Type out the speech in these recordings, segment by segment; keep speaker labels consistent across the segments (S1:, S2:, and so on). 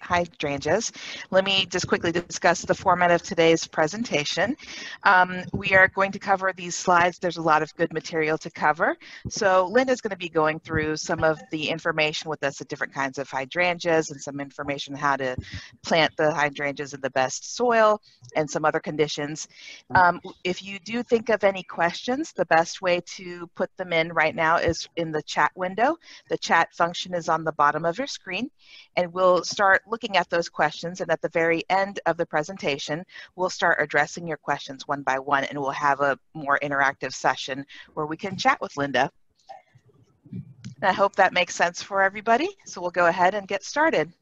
S1: hydrangeas. Let me just quickly discuss the format of today's presentation. Um, we are going to cover these slides. There's a lot of good material to cover. So Linda's going to be going through some of the information with us, the different kinds of hydrangeas and some information how to plant the hydrangeas in the best soil and some other conditions. Um, if you do think of any questions, the best way to put them in right now is in the chat window. The chat function is on the bottom of your screen and we'll start start looking at those questions and at the very end of the presentation, we'll start addressing your questions one by one and we'll have a more interactive session where we can chat with Linda. And I hope that makes sense for everybody. So we'll go ahead and get started.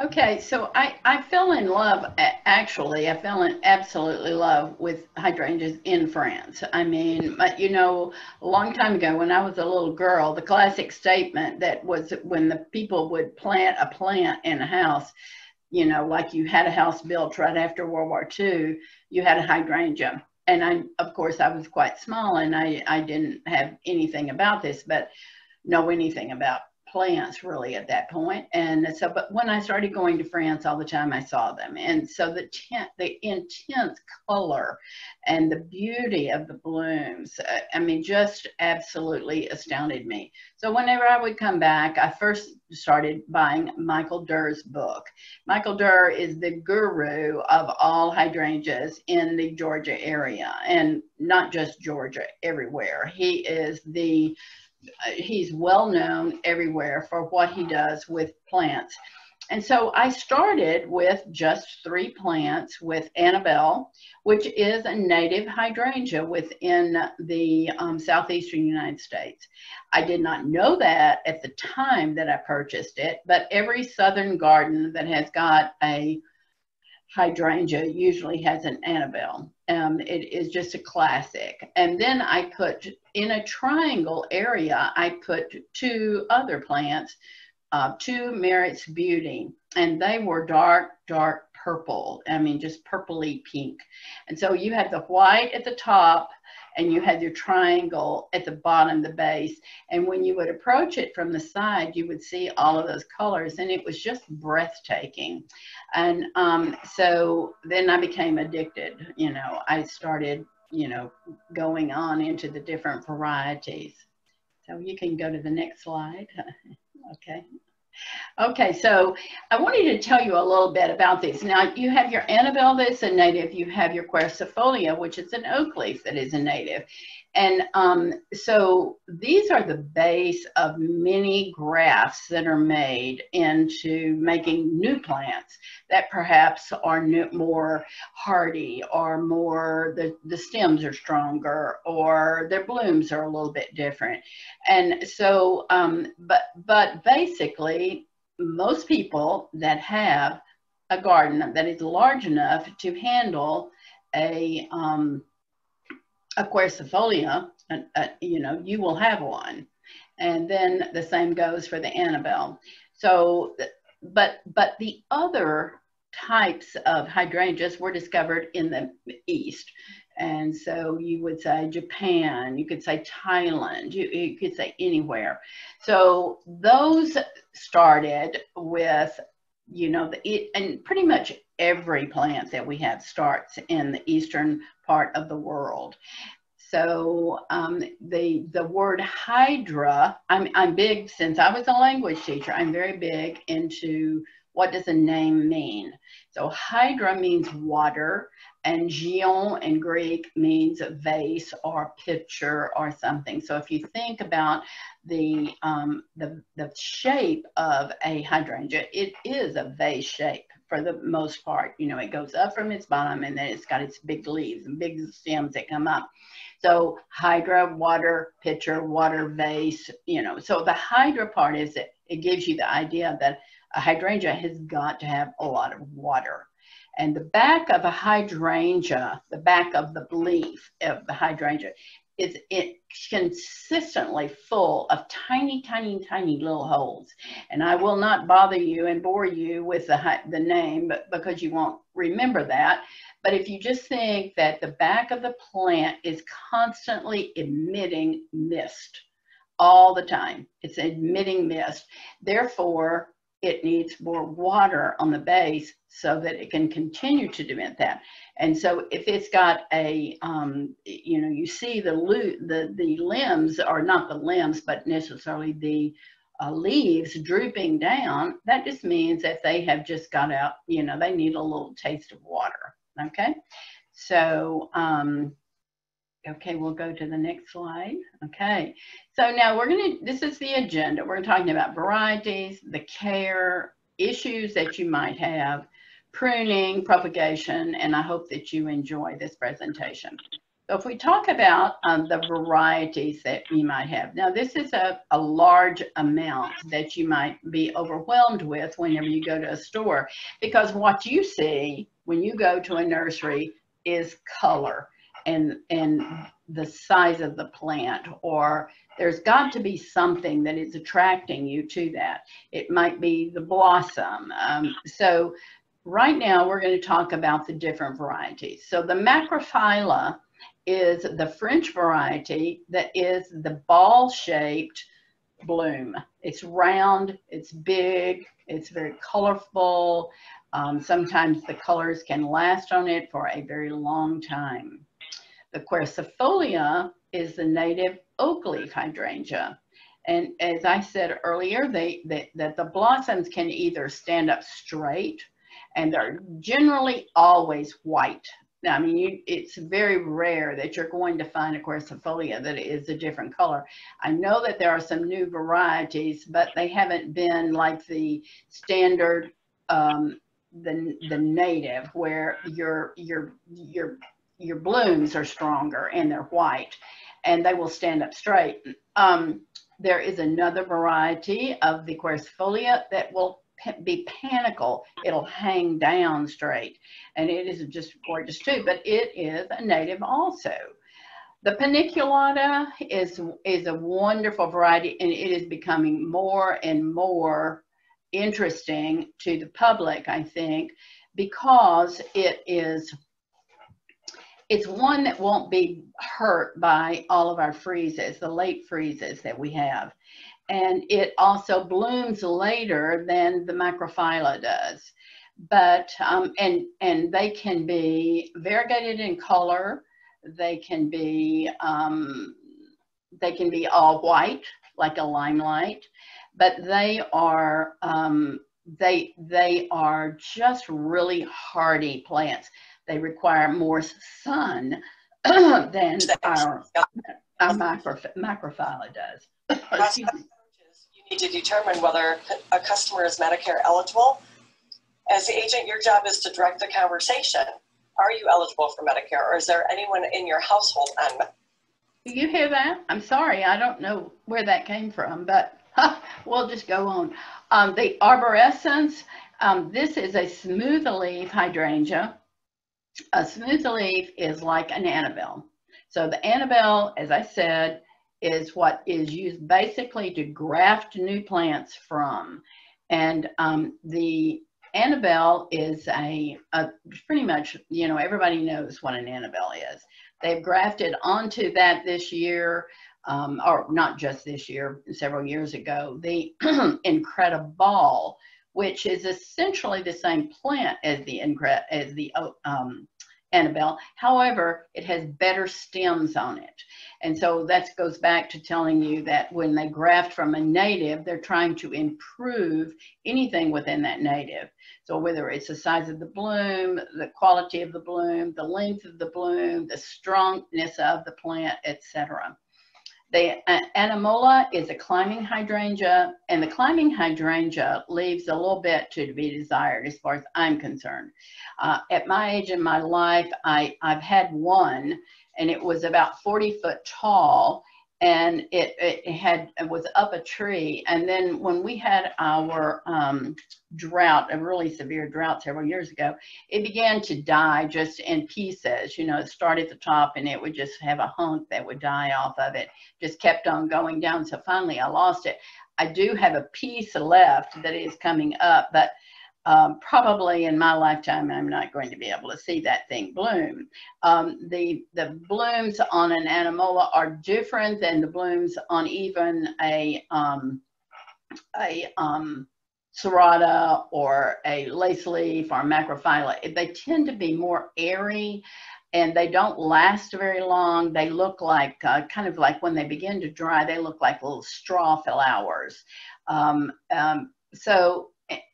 S2: Okay, so I, I fell in love, actually, I fell in absolutely love with hydrangeas in France. I mean, you know, a long time ago when I was a little girl, the classic statement that was when the people would plant a plant in a house, you know, like you had a house built right after World War II, you had a hydrangea. And I, of course, I was quite small and I, I didn't have anything about this, but know anything about plants really at that point. And so, but when I started going to France all the time, I saw them. And so the tent, the intense color and the beauty of the blooms, uh, I mean, just absolutely astounded me. So whenever I would come back, I first started buying Michael Dirr's book. Michael Dirr is the guru of all hydrangeas in the Georgia area and not just Georgia, everywhere. He is the he's well known everywhere for what he does with plants. And so I started with just three plants with Annabelle, which is a native hydrangea within the um, southeastern United States. I did not know that at the time that I purchased it, but every southern garden that has got a hydrangea usually has an Annabelle. Um, it is just a classic. And then I put in a triangle area, I put two other plants, uh, two Merritt's Beauty, and they were dark, dark purple. I mean, just purpley pink. And so you had the white at the top and you had your triangle at the bottom, the base. And when you would approach it from the side, you would see all of those colors and it was just breathtaking. And um, so then I became addicted. You know, I started, you know, going on into the different varieties. So you can go to the next slide. okay. Okay, so I wanted to tell you a little bit about these. Now, you have your Annabelle that's a native, you have your Quercifolia, which is an oak leaf that is a native. And um, so these are the base of many grafts that are made into making new plants that perhaps are new, more hardy or more, the, the stems are stronger or their blooms are a little bit different. And so, um, but, but basically, most people that have a garden that is large enough to handle a um, a quercifolia, uh, uh, you know, you will have one. And then the same goes for the Annabelle. So, but, but the other types of hydrangeas were discovered in the East. And so you would say Japan, you could say Thailand, you, you could say anywhere. So those started with, you know, the, it, and pretty much every plant that we have starts in the eastern part of the world. So um, the the word hydra, I'm I'm big since I was a language teacher. I'm very big into what does a name mean. So hydra means water, and gion in Greek means vase or pitcher or something. So if you think about the, um, the, the shape of a hydrangea, it is a vase shape for the most part. You know, it goes up from its bottom and then it's got its big leaves and big stems that come up. So hydra, water, pitcher, water vase, you know. So the hydra part is it, it gives you the idea that a hydrangea has got to have a lot of water. And the back of a hydrangea, the back of the leaf of the hydrangea, is it consistently full of tiny, tiny, tiny little holes. And I will not bother you and bore you with the, the name but because you won't remember that. But if you just think that the back of the plant is constantly emitting mist all the time, it's emitting mist. Therefore, it needs more water on the base so that it can continue to demit that. And so if it's got a, um, you know, you see the, the, the limbs are not the limbs, but necessarily the uh, leaves drooping down, that just means that they have just got out, you know, they need a little taste of water, okay? So, um, okay, we'll go to the next slide. Okay, so now we're gonna, this is the agenda. We're talking about varieties, the care, issues that you might have, pruning, propagation, and I hope that you enjoy this presentation. So if we talk about um, the varieties that you might have, now this is a, a large amount that you might be overwhelmed with whenever you go to a store, because what you see when you go to a nursery is color and, and the size of the plant, or there's got to be something that is attracting you to that. It might be the blossom. Um, so right now we're going to talk about the different varieties. So the macrophylla is the French variety that is the ball shaped bloom. It's round, it's big, it's very colorful. Um, sometimes the colors can last on it for a very long time. The quercifolia is the native oak leaf hydrangea. And as I said earlier, they, they, that the blossoms can either stand up straight and they're generally always white. Now, I mean, you, it's very rare that you're going to find a quercifolia that is a different color. I know that there are some new varieties, but they haven't been like the standard, um, the, the native where your, your, your, your blooms are stronger and they're white and they will stand up straight. Um, there is another variety of the quercifolia that will be panicle. It'll hang down straight. And it is just gorgeous too, but it is a native also. The paniculata is, is a wonderful variety and it is becoming more and more interesting to the public, I think, because it is it's one that won't be hurt by all of our freezes, the late freezes that we have and it also blooms later than the microphylla does. But, um, and, and they can be variegated in color. They can be, um, they can be all white, like a limelight, but they are, um, they, they are just really hardy plants. They require more sun than our, our macrophylla does.
S3: need to determine whether a customer is Medicare eligible. As the agent, your job is to direct the conversation. Are you eligible for Medicare or is there anyone in your household on
S2: Do you hear that? I'm sorry, I don't know where that came from, but we'll just go on. Um, the arborescens, um, this is a smooth leaf hydrangea. A smooth leaf is like an Annabelle. So the Annabelle, as I said, is what is used basically to graft new plants from. And um, the Annabelle is a, a, pretty much, you know, everybody knows what an Annabelle is. They've grafted onto that this year, um, or not just this year, several years ago, the Incrediball, which is essentially the same plant as the, as the um, Annabelle. However, it has better stems on it. And so that goes back to telling you that when they graft from a native, they're trying to improve anything within that native. So whether it's the size of the bloom, the quality of the bloom, the length of the bloom, the strongness of the plant, etc. The anomala is a climbing hydrangea, and the climbing hydrangea leaves a little bit to be desired as far as I'm concerned. Uh, at my age in my life, I, I've had one, and it was about 40 foot tall, and it, it had it was up a tree. And then when we had our um, drought, a really severe drought several years ago, it began to die just in pieces. You know, it started at the top and it would just have a hunk that would die off of it. Just kept on going down. So finally, I lost it. I do have a piece left that is coming up, but um, probably in my lifetime, I'm not going to be able to see that thing bloom. Um, the, the blooms on an anomala are different than the blooms on even a, um, a um, serrata or a lace leaf or macrophylla. They tend to be more airy and they don't last very long. They look like uh, kind of like when they begin to dry, they look like little straw flowers. Um, um, so,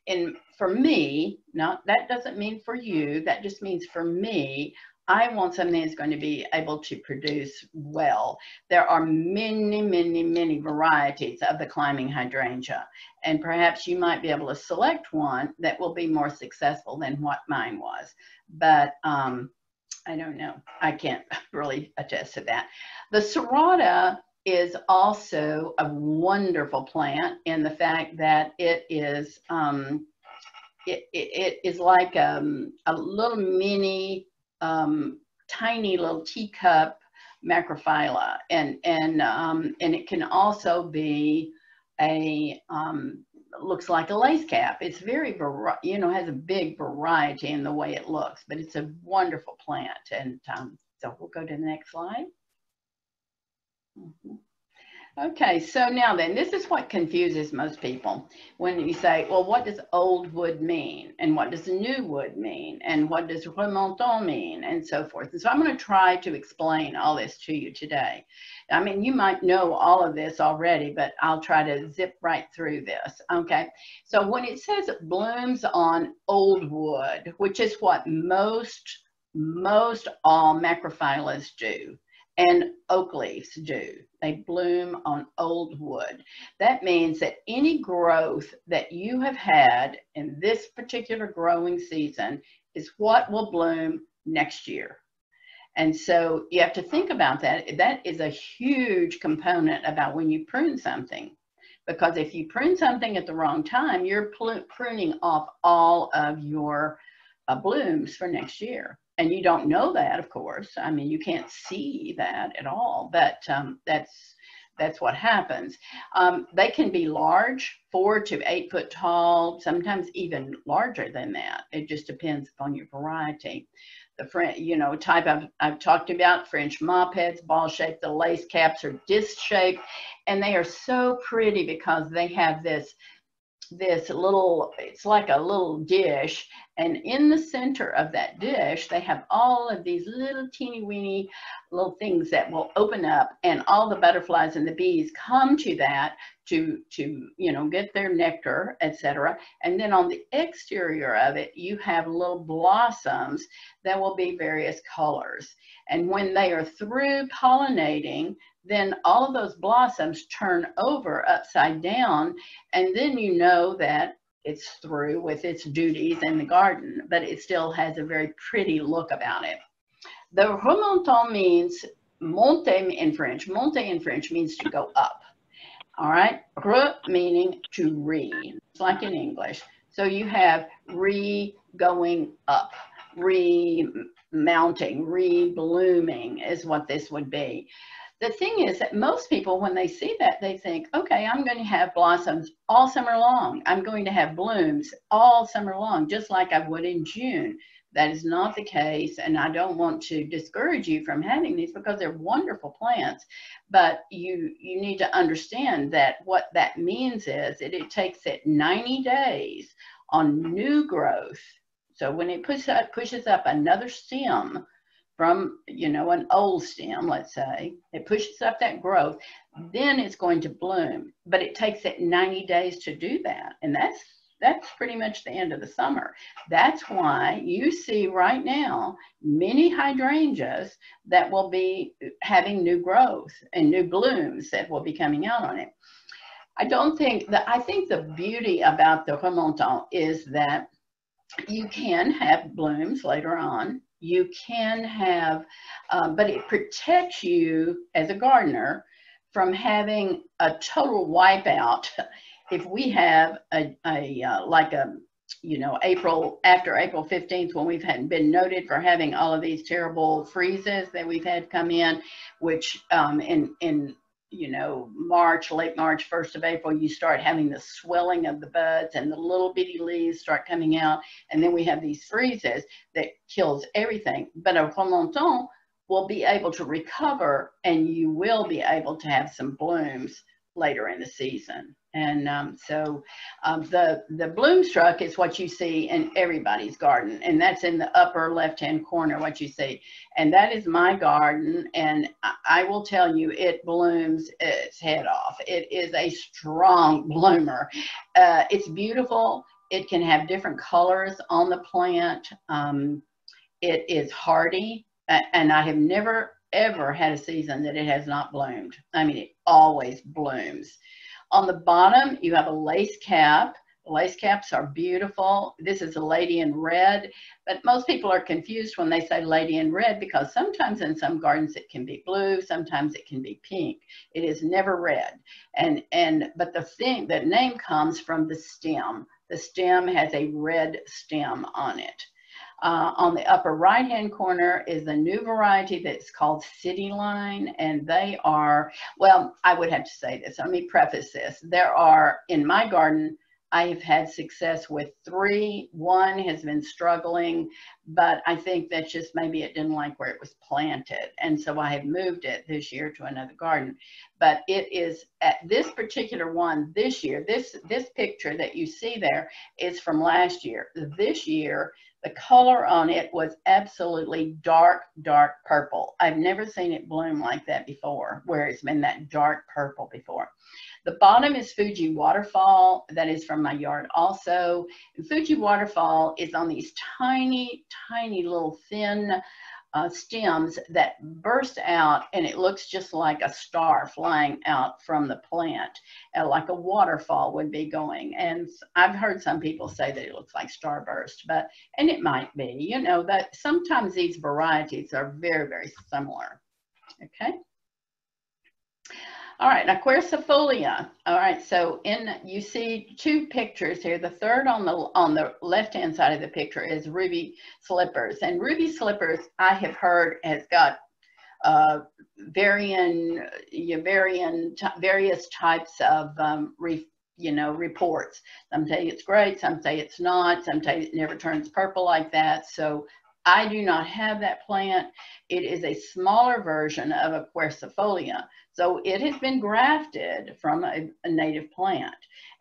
S2: and for me, not that doesn't mean for you. That just means for me. I want something that's going to be able to produce well. There are many, many, many varieties of the climbing hydrangea, and perhaps you might be able to select one that will be more successful than what mine was. But um, I don't know. I can't really attest to that. The serrata is also a wonderful plant in the fact that it is um, it, it, it is like um, a little mini um, tiny little teacup macrophylla and and um, and it can also be a um, looks like a lace cap. It's very, you know, has a big variety in the way it looks, but it's a wonderful plant. And um, so we'll go to the next slide. Mm -hmm. Okay, so now then, this is what confuses most people when you say, well, what does old wood mean? And what does new wood mean? And what does remontant mean? And so forth. And so I'm going to try to explain all this to you today. I mean, you might know all of this already, but I'll try to zip right through this. Okay, so when it says blooms on old wood, which is what most, most all macrophyllas do, and oak leaves do. They bloom on old wood. That means that any growth that you have had in this particular growing season is what will bloom next year. And so you have to think about that. That is a huge component about when you prune something. Because if you prune something at the wrong time, you're pruning off all of your uh, blooms for next year and you don't know that, of course. I mean, you can't see that at all, but um, that's that's what happens. Um, they can be large, four to eight foot tall, sometimes even larger than that. It just depends upon your variety. The French, you know, type I've, I've talked about, French mop heads, ball shaped, the lace caps are disc shaped, and they are so pretty because they have this this little, it's like a little dish. And in the center of that dish, they have all of these little teeny weeny little things that will open up and all the butterflies and the bees come to that to, to you know, get their nectar, etc. And then on the exterior of it, you have little blossoms that will be various colors. And when they are through pollinating, then all of those blossoms turn over upside down. And then you know that it's through with its duties in the garden, but it still has a very pretty look about it. The remontant means monter in French. Monter in French means to go up. All right, re meaning to re. It's like in English. So you have re going up, re mounting, re blooming is what this would be the thing is that most people, when they see that, they think, okay, I'm going to have blossoms all summer long. I'm going to have blooms all summer long, just like I would in June. That is not the case, and I don't want to discourage you from having these because they're wonderful plants. But you you need to understand that what that means is that it takes it 90 days on new growth. So when it pushes up, pushes up another stem from, you know, an old stem, let's say, it pushes up that growth, mm-hmm. then it's going to bloom. But it takes it 90 days to do that. And that's that's pretty much the end of the summer. That's why you see right now many hydrangeas that will be having new growth and new blooms that will be coming out on it. I don't think that, I think the beauty about the remontant is that you can have blooms later on you can have, um, but it protects you as a gardener from having a total wipeout. if we have a, a uh, like a, you know, April, after April 15th, when we've had been noted for having all of these terrible freezes that we've had come in, which um, in, in you know, March, late March, 1st of April, you start having the swelling of the buds and the little bitty leaves start coming out. And then we have these freezes that kills everything. But a remontant will be able to recover and you will be able to have some blooms later in the season. And um, so um, the, the BloomStruck is what you see in everybody's garden. And that's in the upper left-hand corner, what you see. And that is my garden. And I, I will tell you, it blooms its head off. It is a strong bloomer. Uh, it's beautiful. It can have different colors on the plant. Um, it is hardy. And I have never, ever had a season that it has not bloomed. I mean, it always blooms. On the bottom, you have a lace cap. lace caps are beautiful. This is a lady in red, but most people are confused when they say lady in red because sometimes in some gardens it can be blue, sometimes it can be pink. It is never red. And, and, but the thing, the name comes from the stem. The stem has a red stem on it. Uh, on the upper right hand corner is a new variety that's called Cityline, and they are, well, I would have to say this. Let me preface this. There are, in my garden, I have had success with three. One has been struggling, but I think that just maybe it didn't like where it was planted. And so I have moved it this year to another garden. But it is at this particular one this year, this, this picture that you see there is from last year. This year, the color on it was absolutely dark, dark purple. I've never seen it bloom like that before, where it's been that dark purple before. The bottom is Fuji Waterfall. That is from my yard also. And Fuji Waterfall is on these tiny, tiny little thin uh, stems that burst out and it looks just like a star flying out from the plant, uh, like a waterfall would be going. And I've heard some people say that it looks like starburst, but, and it might be, you know, that sometimes these varieties are very, very similar. Okay. All right, now quercifolia. All right, so in you see two pictures here. The third on the on the left-hand side of the picture is ruby slippers, and ruby slippers I have heard has got uh, varying, varying various types of um, re, you know reports. Some say it's great, some say it's not, some say it never turns purple like that. So I do not have that plant. It is a smaller version of a quercifolia. So it has been grafted from a, a native plant.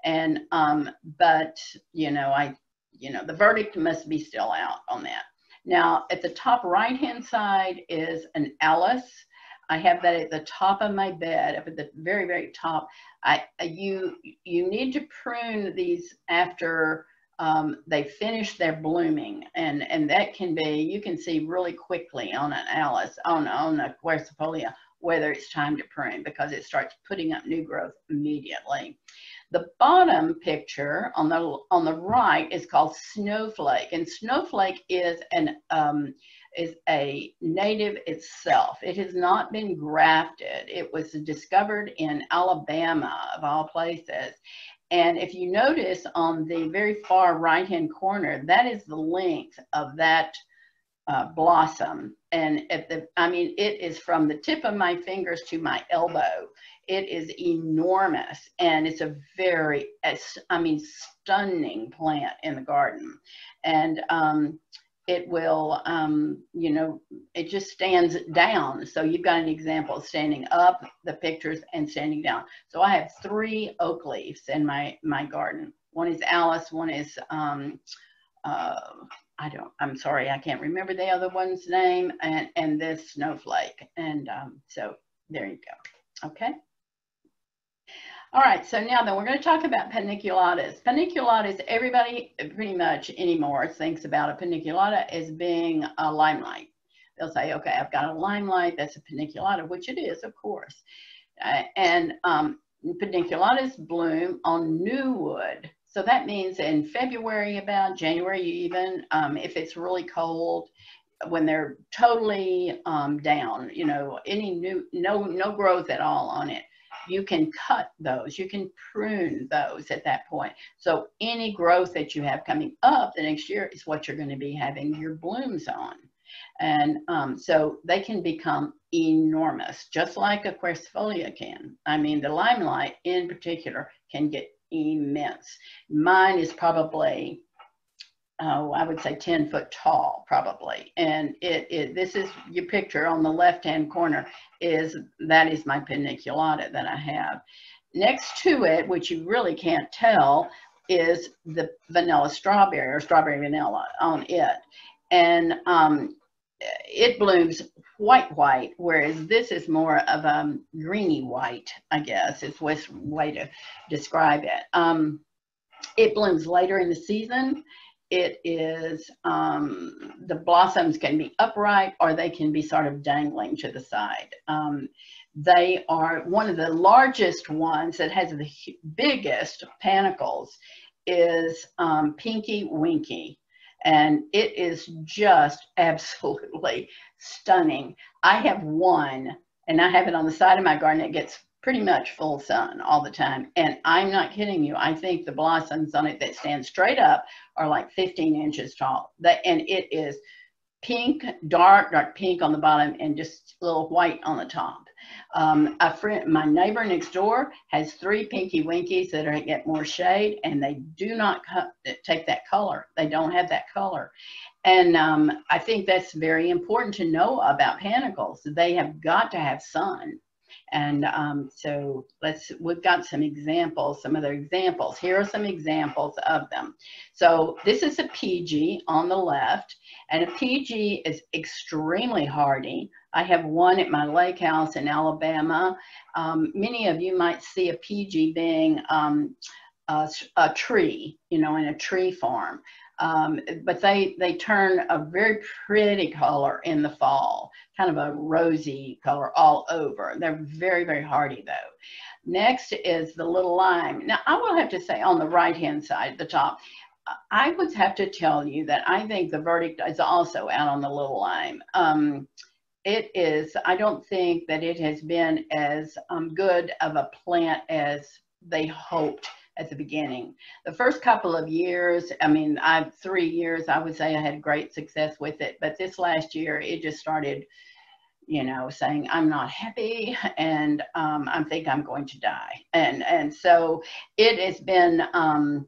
S2: And, um, but, you know, I, you know, the verdict must be still out on that. Now, at the top right-hand side is an Alice. I have that at the top of my bed, up at the very, very top. I, you, you need to prune these after um, they finish their blooming and, and that can be, you can see really quickly on an Alice, on, on a Quercifolia, whether it's time to prune because it starts putting up new growth immediately. The bottom picture on the, on the right is called Snowflake and Snowflake is an, um, is a native itself. It has not been grafted. It was discovered in Alabama, of all places. And if you notice on the very far right-hand corner, that is the length of that uh, blossom. And at the, I mean, it is from the tip of my fingers to my elbow. It is enormous and it's a very, I mean, stunning plant in the garden. And um, it will, um, you know, it just stands down. So you've got an example of standing up, the pictures, and standing down. So I have three oak leaves in my, my garden. One is Alice, one is, um, uh, I don't, I'm sorry, I can't remember the other one's name, and, and this snowflake. And um, so there you go. Okay. All right, so now then we're going to talk about paniculatas. Paniculatas, everybody pretty much anymore thinks about a paniculata as being a limelight. They'll say, okay, I've got a limelight, that's a paniculata, which it is, of course. Uh, and um, paniculatas bloom on new wood. So that means in February about, January even, um, if it's really cold, when they're totally um, down, you know, any new, no, no growth at all on it you can cut those, you can prune those at that point. So any growth that you have coming up the next year is what you're going to be having your blooms on. And um, so they can become enormous, just like a quercifolia can. I mean, the limelight in particular can get immense. Mine is probably oh, I would say 10 foot tall, probably. And it, it this is your picture on the left-hand corner is, that is my paniculata that I have. next to it, which you really can't tell, is the vanilla strawberry or strawberry vanilla on it. And um, it blooms white white, whereas this is more of a greeny white, I guess is the way to describe it. Um, it blooms later in the season. It is, um, the blossoms can be upright or they can be sort of dangling to the side. Um, they are one of the largest ones that has the biggest panicles is um, Pinky Winky. And it is just absolutely stunning. I have one and I have it on the side of my garden. It gets pretty much full sun all the time. And I'm not kidding you. I think the blossoms on it that stand straight up are like 15 inches tall. That, and it is pink, dark, dark pink on the bottom and just a little white on the top. Um, a friend, my neighbor next door has three Pinky Winkies that are, get more shade and they do not take that color. They don't have that color. And um, I think that's very important to know about panicles. They have got to have sun. And um, so let's, we've got some examples, some other examples. Here are some examples of them. So this is a PG on the left, and a PG is extremely hardy. I have one at my lake house in Alabama. Um, many of you might see a PG being um, a, a, tree, you know, in a tree farm. Um, but they, they turn a very pretty color in the fall, kind of a rosy color all over. They're very, very hardy though. Next is the little lime. Now I will have to say on the right hand side, the top, I would have to tell you that I think the verdict is also out on the little lime. Um, it is, I don't think that it has been as um, good of a plant as they hoped at the beginning. The first couple of years, I mean, I've three years, I would say I had great success with it, but this last year it just started, you know, saying I'm not happy and um, I think I'm going to die. And, and so it has been, um,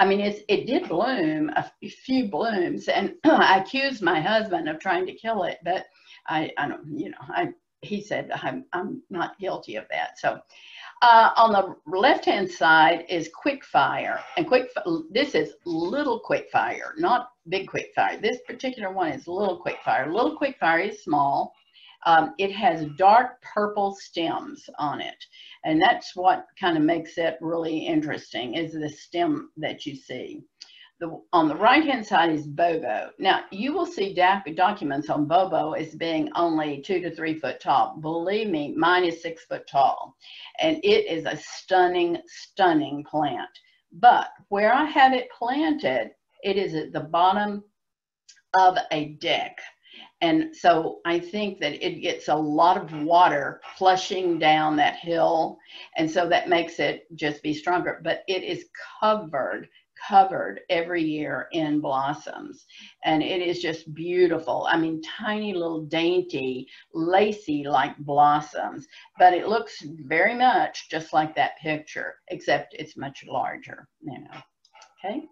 S2: I mean, it's, it did bloom a few blooms and I accused my husband of trying to kill it, but I, I don't, you know, I, he said, I'm, I'm not guilty of that. So uh, on the left-hand side is quick fire, and quick. This is little quick fire, not big quick fire. This particular one is little quick fire. Little quick fire is small. Um, it has dark purple stems on it, and that's what kind of makes it really interesting. Is the stem that you see. The, on the right hand side is Bobo. Now you will see documents on Bobo as being only two to three foot tall. Believe me, mine is six foot tall and it is a stunning, stunning plant. But where I have it planted, it is at the bottom of a deck. And so I think that it gets a lot of water flushing down that hill. And so that makes it just be stronger. But it is covered covered every year in blossoms. And it is just beautiful. I mean, tiny little dainty, lacy like blossoms, but it looks very much just like that picture, except it's much larger, you know, okay?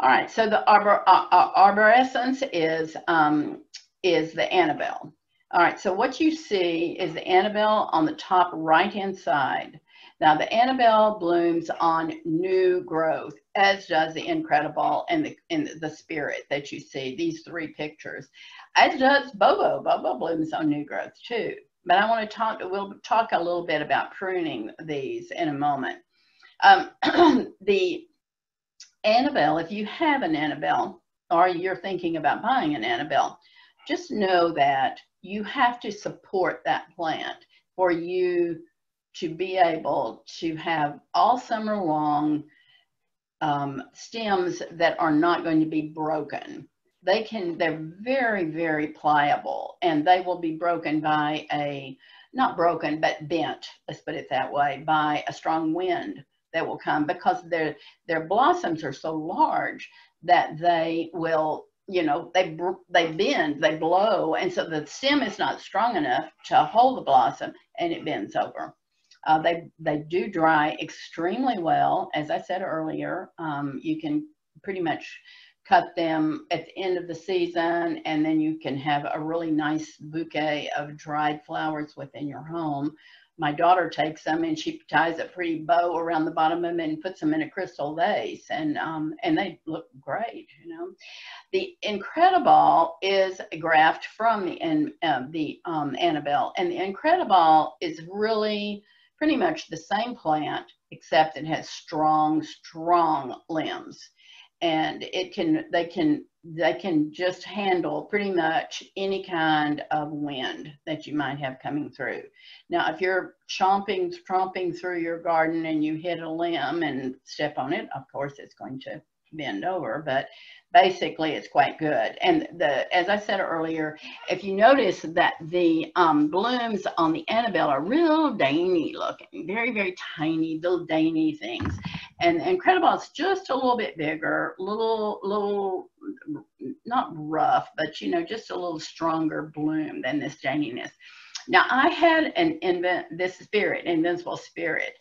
S2: All right, so the arbor, uh, uh, arborescens is, um, is the Annabelle. All right, so what you see is the Annabelle on the top right-hand side. Now the Annabelle blooms on new growth, as does the Incrediball and the, and the Spirit that you see, these three pictures. As does Bobo. Bobo blooms on new growth too. But I want to talk, we'll talk a little bit about pruning these in a moment. Um, the Annabelle, if you have an Annabelle or you're thinking about buying an Annabelle, just know that you have to support that plant for you to be able to have all summer long um, stems that are not going to be broken. They can, they're very, very pliable and they will be broken by a, not broken, but bent, let's put it that way, by a strong wind that will come because their, their blossoms are so large that they will you know they they bend they blow and so the stem is not strong enough to hold the blossom and it bends over uh, they, they do dry extremely well. As I said earlier, um, you can pretty much cut them at the end of the season and then you can have a really nice bouquet of dried flowers within your home my daughter takes them and she ties a pretty bow around the bottom of them and puts them in a crystal vase and um, and they look great you know the Incrediball is a graft from the uh, the um, annabelle and the Incrediball is really pretty much the same plant except it has strong strong limbs and it can they can they can just handle pretty much any kind of wind that you might have coming through. Now, if you're chomping, tromping through your garden and you hit a limb and step on it, of course it's going to bend over, but basically it's quite good. And the, as I said earlier, if you notice that the um, blooms on the Annabelle are real dainty looking, very, very tiny, little dainty things. And is just a little bit bigger, little, little, not rough, but you know, just a little stronger bloom than this daintiness. Now I had an invent, this spirit, Invincibelle Spirit,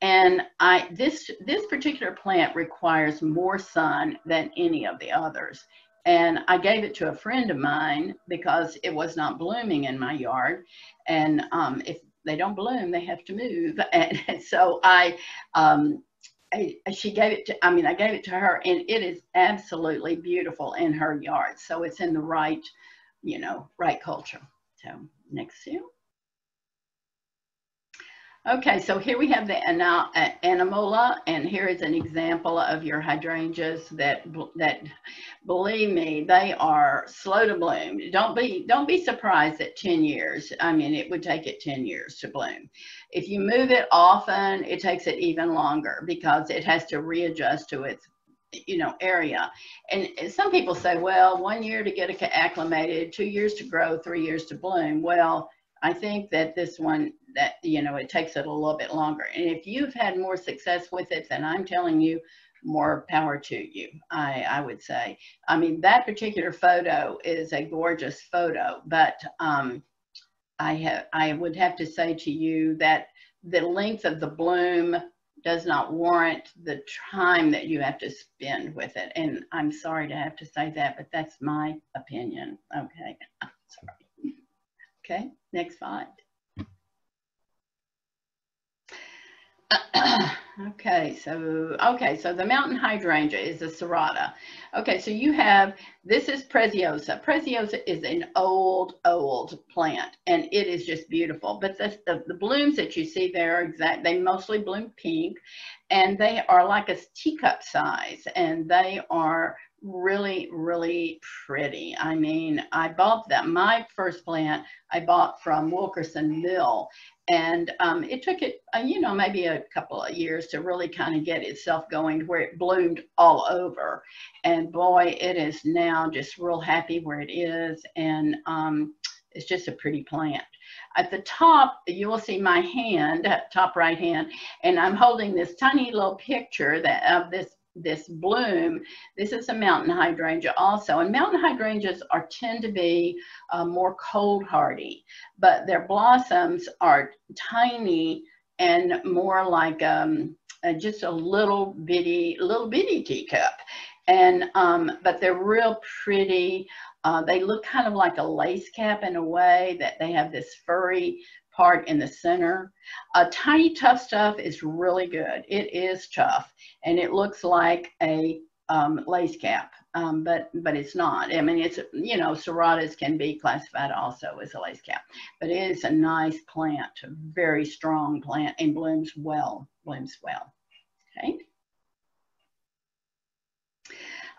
S2: and I this this particular plant requires more sun than any of the others. And I gave it to a friend of mine because it was not blooming in my yard. And um, if they don't bloom, they have to move. And so I, um, I, she gave it to, I mean, I gave it to her and it is absolutely beautiful in her yard. So it's in the right, you know, right culture. So next you. Okay, so here we have the anomala, uh, and here is an example of your hydrangeas that that believe me, they are slow to bloom. Don't be don't be surprised at 10 years. I mean, it would take it 10 years to bloom. If you move it often, it takes it even longer because it has to readjust to its you know area and some people say well one year to get acclimated two years to grow three years to bloom well I think that this one that you know it takes it a little bit longer. And if you've had more success with it then i'm telling you more power to you i i would say. I mean that particular photo is a gorgeous photo but um i have i would have to say to you that the length of the bloom does not warrant the time that you have to spend with it. And i'm sorry to have to say that but that's my opinion okay? Sorry. Okay next slide okay, so okay, so the mountain hydrangea is a serrata. Okay, so you have this is preziosa. Preziosa is an old, old plant, and it is just beautiful. But the, the, the blooms that you see there, are exact, they mostly bloom pink, and they are like a teacup size, and they are really, really pretty. I mean, I bought that. My first plant I bought from Wilkerson Mill, and um, it took it, uh, you know, maybe a couple of years to really kind of get itself going to where it bloomed all over. And boy, it is now just real happy where it is. And um, it's just a pretty plant. At the top, you will see my hand, top right hand, and I'm holding this tiny little picture that of this this bloom. This is a mountain hydrangea also. And mountain hydrangeas are tend to be uh, more cold hardy, but their blossoms are tiny and more like um, uh, just a little bitty, little bitty teacup. And, um, but they're real pretty. Uh, they look kind of like a lace cap in a way that they have this furry part in the center. A Tiny Tuff Stuff is really good. It is tough and it looks like a um, lace cap, um, but but it's not. I mean, it's you know, serratas can be classified also as a lace cap, but it is a nice plant, a very strong plant, and blooms well. Blooms well. Okay.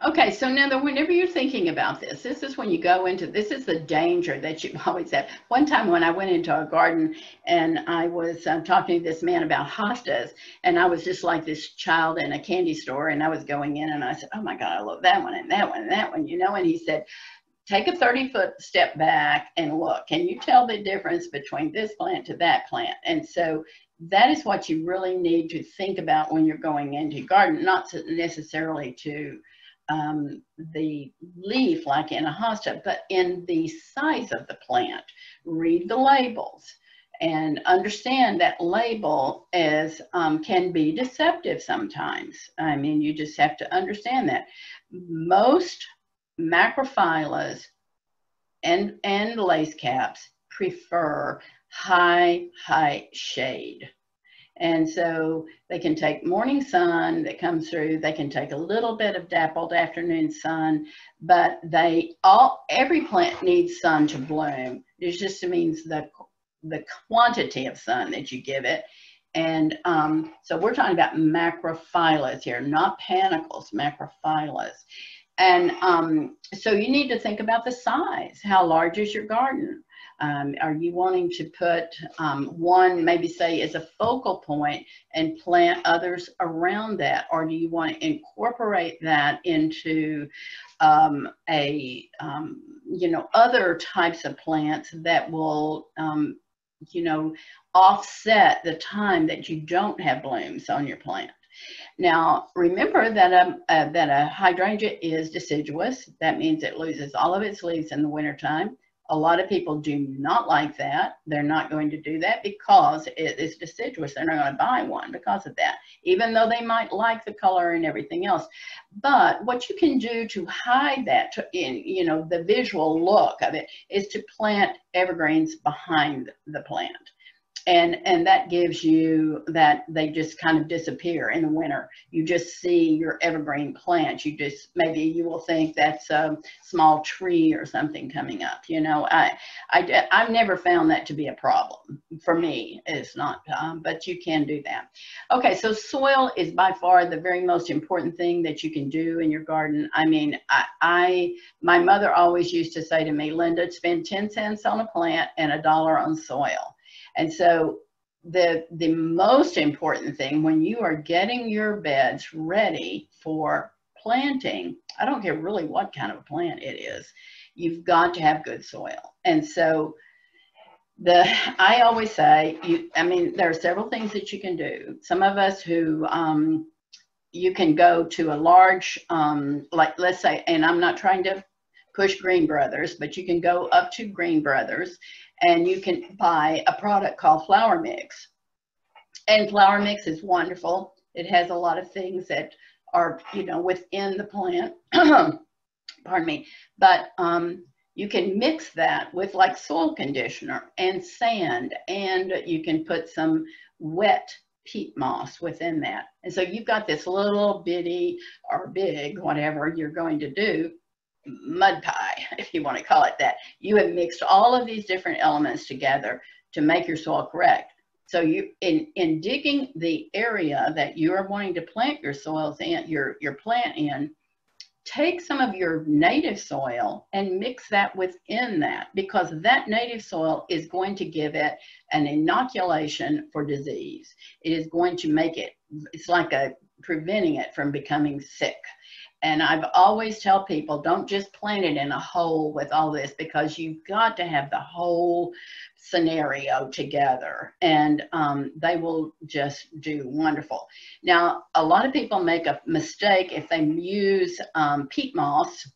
S2: Okay, so now whenever you're thinking about this, this is when you go into, this is the danger that you always have. One time when I went into a garden and I was um, talking to this man about hostas, and I was just like this child in a candy store, and I was going in and I said, oh my God, I love that one and that one and that one, you know, and he said, take a 30 foot step back and look. Can you tell the difference between this plant to that plant? And so that is what you really need to think about when you're going into garden, not necessarily to um, the leaf like in a hosta, but in the size of the plant. Read the labels and understand that label is um, can be deceptive sometimes. I mean, you just have to understand that. Most macrophyllas and, and lace caps prefer high, high shade. And so they can take morning sun that comes through, they can take a little bit of dappled afternoon sun, but they all, every plant needs sun to bloom. It just means the, the quantity of sun that you give it. And um, so we're talking about macrophyllas here, not panicles, macrophyllas. And um, so you need to think about the size. How large is your garden? Um, are you wanting to put um, one, maybe say as a focal point and plant others around that? Or do you want to incorporate that into um, a, um, you know, other types of plants that will, um, you know, offset the time that you don't have blooms on your plant? Now, remember that a, uh, that a hydrangea is deciduous. That means it loses all of its leaves in the wintertime. A lot of people do not like that. They're not going to do that because it is deciduous. They're not going to buy one because of that, even though they might like the color and everything else. But what you can do to hide that to, in, you know, the visual look of it is to plant evergreens behind the plant and and that gives you that they just kind of disappear in the winter. You just see your evergreen plants. You just maybe you will think that's a small tree or something coming up you know. I i i've never found that to be a problem for me. It's not um, but you can do that. Okay so soil is by far the very most important thing that you can do in your garden. I mean i, I my mother always used to say to me linda spend 10 cents on a plant and a dollar on soil and so the, the most important thing when you are getting your beds ready for planting, I don't care really what kind of a plant it is, you've got to have good soil. And so the I always say, you, I mean, there are several things that you can do. Some of us who um, you can go to a large, um, like let's say, and I'm not trying to push Green Brothers, but you can go up to Green Brothers and you can buy a product called Flower Mix. And Flower Mix is wonderful. It has a lot of things that are, you know, within the plant. Pardon me. But um, you can mix that with like soil conditioner and sand, and you can put some wet peat moss within that. And so you've got this little bitty or big, whatever you're going to do, mud pie, if you want to call it that. You have mixed all of these different elements together to make your soil correct. So you, in, in digging the area that you are wanting to plant your soils in, your, your plant in, take some of your native soil and mix that within that because that native soil is going to give it an inoculation for disease. It is going to make it, it's like a preventing it from becoming sick. And I've always tell people, don't just plant it in a hole with all this because you've got to have the whole scenario together. And um, they will just do wonderful. Now, a lot of people make a mistake if they use um, peat moss.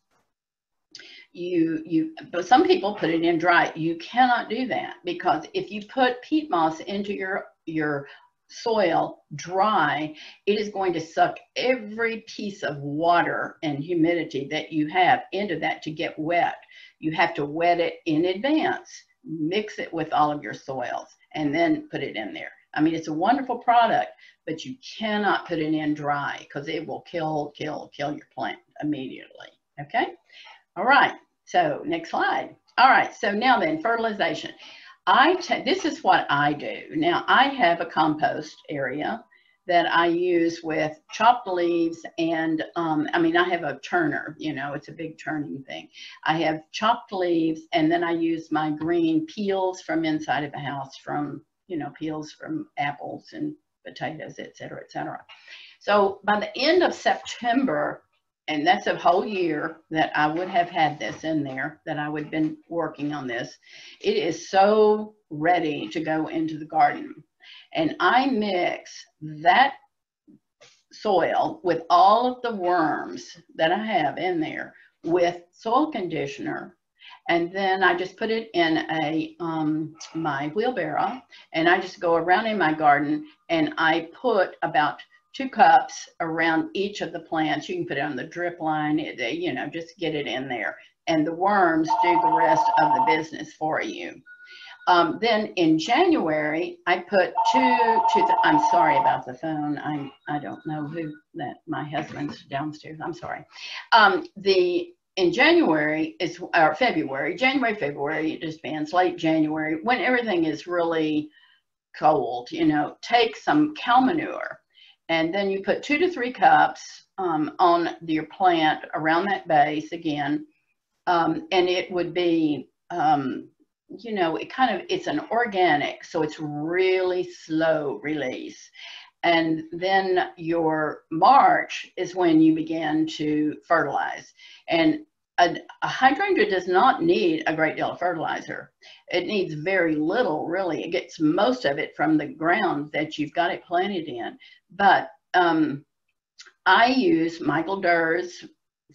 S2: You you but some people put it in dry. You cannot do that because if you put peat moss into your your soil dry, it is going to suck every piece of water and humidity that you have into that to get wet. You have to wet it in advance, mix it with all of your soils, and then put it in there. I mean, it's a wonderful product, but you cannot put it in dry because it will kill, kill, kill your plant immediately. Okay? All right. So next slide. All right. So now then, fertilization. I this is what I do. Now I have a compost area that I use with chopped leaves and um, I mean I have a turner, you know, it's a big turning thing. I have chopped leaves and then I use my green peels from inside of the house from, you know, peels from apples and potatoes, et cetera, et cetera. So by the end of September, and that's a whole year that I would have had this in there, that I would have been working on this. It is so ready to go into the garden. And I mix that soil with all of the worms that I have in there with soil conditioner. And then I just put it in a um, my wheelbarrow and I just go around in my garden and I put about two cups around each of the plants. You can put it on the drip line, it, you know, just get it in there. And the worms do the rest of the business for you. Um, then in January, I put two, two, I'm sorry about the phone. I'm, I don't know who that, my husband's downstairs. I'm sorry. Um, the, in January is, or February, January, February, it just depends, late January, when everything is really cold, you know, take some cow manure and then you put two to three cups um, on your plant around that base again. Um, and it would be um, you know, it kind of, it's an organic, so it's really slow release. And then your March is when you begin to fertilize. And a, a, hydrangea does not need a great deal of fertilizer. It needs very little, really. It gets most of it from the ground that you've got it planted in. But um, I use Michael Dirr's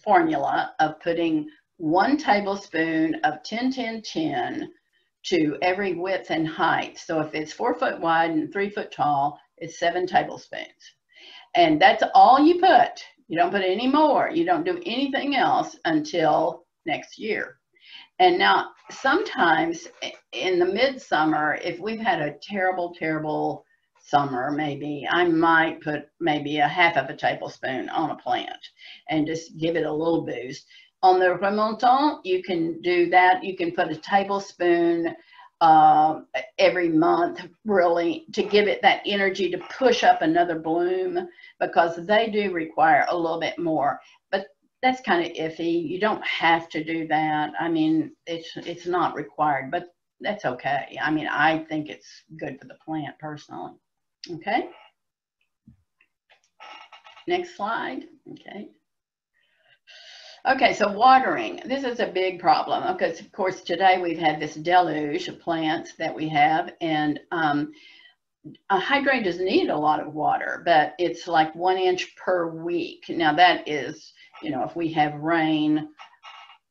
S2: formula of putting one tablespoon of 10 10 10 to every width and height. So if it's four foot wide and three foot tall, it's seven tablespoons. And that's all you put. You don't put any more. You don't do anything else until next year. And now, sometimes in the midsummer, if we've had a terrible, terrible summer, maybe I might put maybe a half of a tablespoon on a plant and just give it a little boost. On the remontant, you can do that. You can put a tablespoon uh, every month, really, to give it that energy to push up another bloom because they do require a little bit more. But that's kind of iffy. You don't have to do that. I mean, it's it's not required, but that's okay. I mean, I think it's good for the plant personally. Okay. Next slide. Okay. Okay, so watering. This is a big problem because, of course, today we've had this deluge of plants that we have, and um, a hydrangeas need a lot of water, but it's like one inch per week. Now, that is, you know, if we have rain,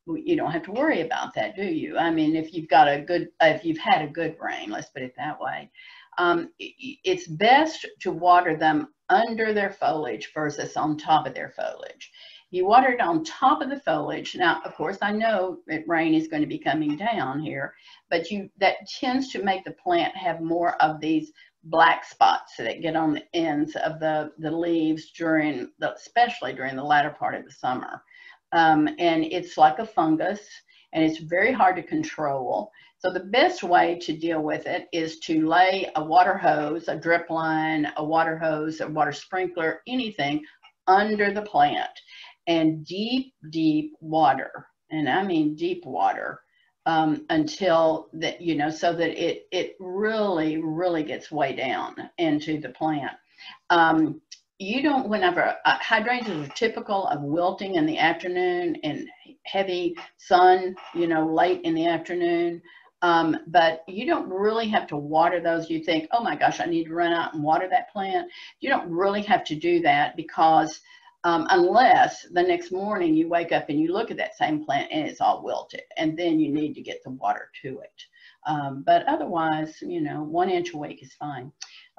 S2: you don't have to worry about that, do you? I mean, if you've got a good, if you've had a good rain, let's put it that way. Um, it's best to water them under their foliage versus on top of their foliage. You water it on top of the foliage. Now, of course, I know that rain is going to be coming down here, but you that tends to make the plant have more of these black spots that get on the ends of the, the leaves during, the, especially during the latter part of the summer. Um, and it's like a fungus and it's very hard to control. So the best way to deal with it is to lay a water hose, a drip line, a water hose, a water sprinkler, anything under the plant and deep, deep water, and I mean deep water, um, until that, you know, so that it, it really, really gets way down into the plant. Um, you don't, whenever uh, hydrangeas are typical of wilting in the afternoon and heavy sun, you know, late in the afternoon. Um, but you don't really have to water those. You think, oh my gosh, I need to run out and water that plant. You don't really have to do that because um, unless the next morning you wake up and you look at that same plant and it's all wilted, and then you need to get the water to it. Um, but otherwise, you know, one inch a week is fine.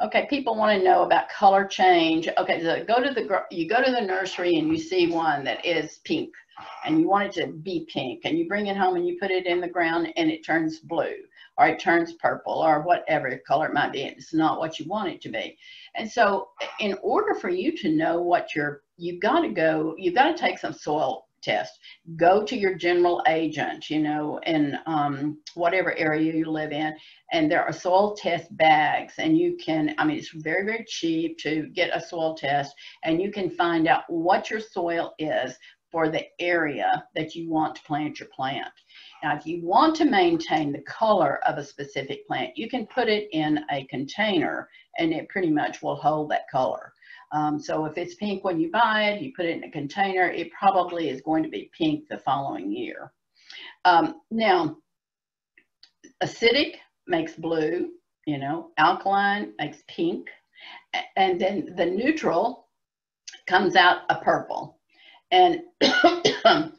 S2: Okay, people want to know about color change. Okay, so go to the you go to the nursery and you see one that is pink, and you want it to be pink, and you bring it home and you put it in the ground and it turns blue, or it turns purple, or whatever color it might be. It's not what you want it to be. And so, in order for you to know what your you've got to go, you've got to take some soil test. Go to your general agent, you know, in um, whatever area you live in, and there are soil test bags, and you can, I mean, it's very, very cheap to get a soil test, and you can find out what your soil is for the area that you want to plant your plant. Now, if you want to maintain the color of a specific plant, you can put it in a container and it pretty much will hold that color. Um, so if it's pink when you buy it, you put it in a container, it probably is going to be pink the following year. Um, now, acidic makes blue, you know, alkaline makes pink, and then the neutral comes out a purple. And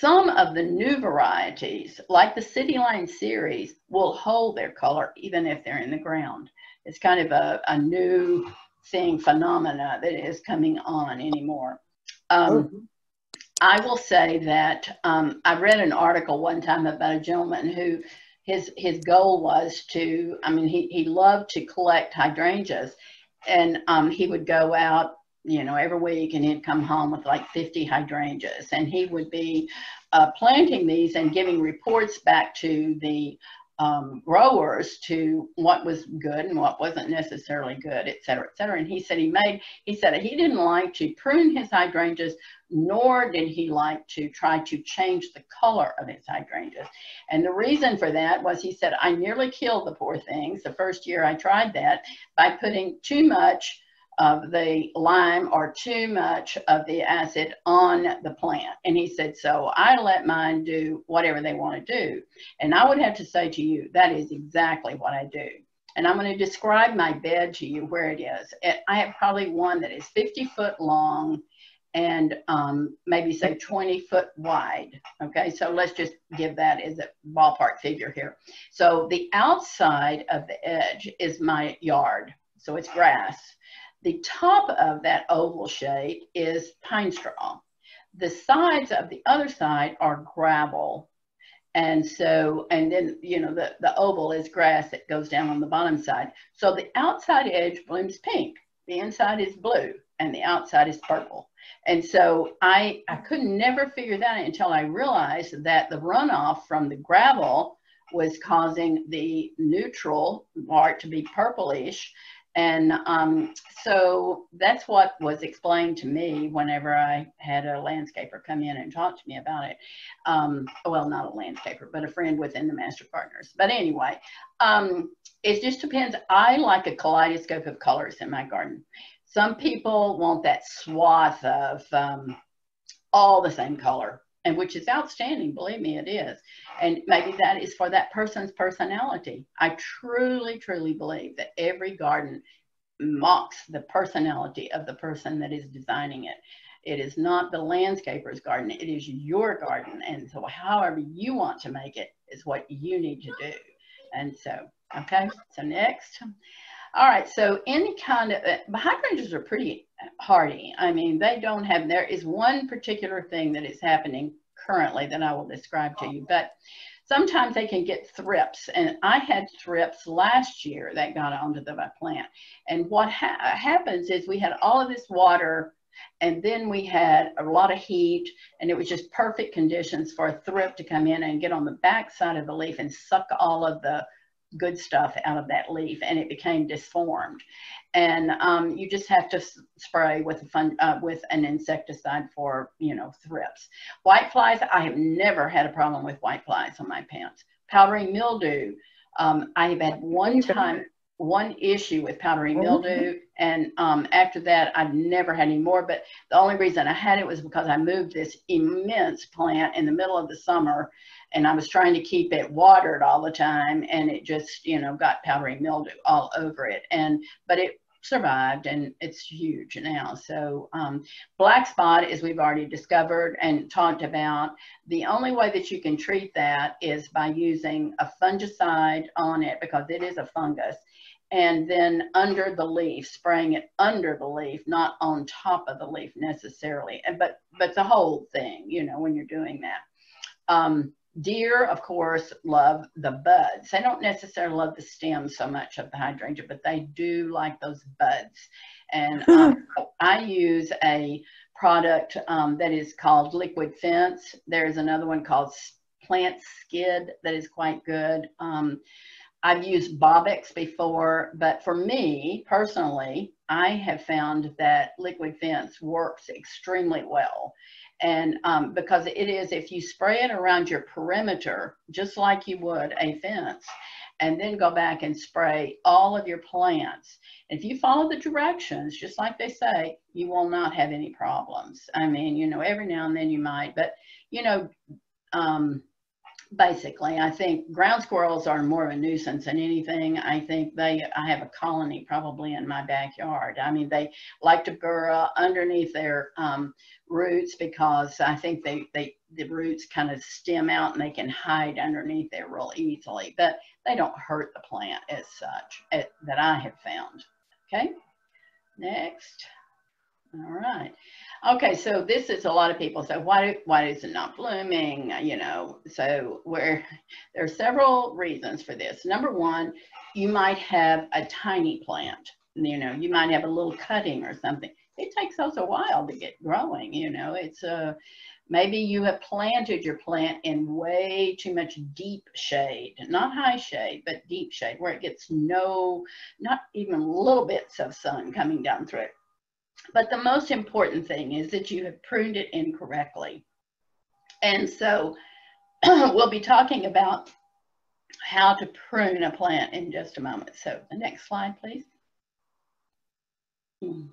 S2: some of the new varieties, like the Cityline series, will hold their color even if they're in the ground. It's kind of a, a new thing, phenomena that is coming on anymore. Um, oh. I will say that um, I read an article one time about a gentleman who his his goal was to i mean he, he loved to collect hydrangeas and um, he would go out you know every week and he'd come home with like 50 hydrangeas and he would be uh, planting these and giving reports back to the um, growers to what was good and what wasn't necessarily good, et cetera, et cetera. And he said he made, he said he didn't like to prune his hydrangeas, nor did he like to try to change the color of his hydrangeas. And the reason for that was he said, I nearly killed the poor things the first year I tried that by putting too much of the lime or too much of the acid on the plant. And he said, so I let mine do whatever they want to do. And I would have to say to you, that is exactly what I do. And I'm going to describe my bed to you where it is. I have probably one that is 50 foot long and um, maybe say 20 foot wide. Okay, so let's just give that as a ballpark figure here. So the outside of the edge is my yard. So it's grass. The top of that oval shape is pine straw. The sides of the other side are gravel. And so, and then, you know, the, the oval is grass that goes down on the bottom side. So the outside edge blooms pink. The inside is blue and the outside is purple. And so I, I could never figure that until I realized that the runoff from the gravel was causing the neutral part to be purplish and um, so that's what was explained to me whenever I had a landscaper come in and talk to me about it. Um, well, not a landscaper, but a friend within the Master Partners. But anyway, um, it just depends. I like a kaleidoscope of colors in my garden. Some people want that swath of um, all the same color and which is outstanding. Believe me, it is. And maybe that is for that person's personality. I truly, truly believe that every garden mocks the personality of the person that is designing it. It is not the landscaper's garden, it is your garden. And so, however you want to make it is what you need to do. And so, okay, so next. All right, so any kind of uh, hydrangeas are pretty hardy. I mean, they don't have, there is one particular thing that is happening currently that I will describe to you, but sometimes they can get thrips. And I had thrips last year that got onto the plant. And what ha happens is we had all of this water and then we had a lot of heat and it was just perfect conditions for a thrip to come in and get on the back side of the leaf and suck all of the good stuff out of that leaf and it became disformed. And um, you just have to spray with a fun, uh, with an insecticide for, you know, thrips. White flies, I have never had a problem with white flies on my plants. Powdery mildew, um, I have had one time, one issue with powdery mm-hmm. mildew. And um, after that, I've never had any more. But the only reason I had it was because I moved this immense plant in the middle of the summer and I was trying to keep it watered all the time and it just, you know, got powdery mildew all over it. And, but it survived and it's huge now. So um, black spot, as we've already discovered and talked about, the only way that you can treat that is by using a fungicide on it because it is a fungus and then under the leaf, spraying it under the leaf, not on top of the leaf necessarily, and but but the whole thing, you know, when you're doing that. Um, Deer, of course, love the buds. They don't necessarily love the stem so much of the hydrangea, but they do like those buds. And um, I use a product um, that is called Liquid Fence. There's another one called Plant Skid that is quite good. Um, I've used Bobbex before, but for me personally, I have found that Liquid Fence works extremely well. And um, because it is, if you spray it around your perimeter, just like you would a fence, and then go back and spray all of your plants. If you follow the directions, just like they say, you will not have any problems. I mean, you know, every now and then you might, but you know, um, basically. I think ground squirrels are more of a nuisance than anything. I think they, I have a colony probably in my backyard. I mean, they like to burrow underneath their um, roots because I think they, they, the roots kind of stem out and they can hide underneath there real easily, but they don't hurt the plant as such at, that I have found. Okay, next. All right. Okay, so this is a lot of people say, why, why is it not blooming? You know, so where there are several reasons for this. Number one, you might have a tiny plant. You know, you might have a little cutting or something. It takes us a while to get growing. You know, it's a uh, maybe you have planted your plant in way too much deep shade, not high shade, but deep shade, where it gets no, not even little bits of sun coming down through it. But the most important thing is that you have pruned it incorrectly. And so we'll be talking about how to prune a plant in just a moment. So the next slide, please. Hmm.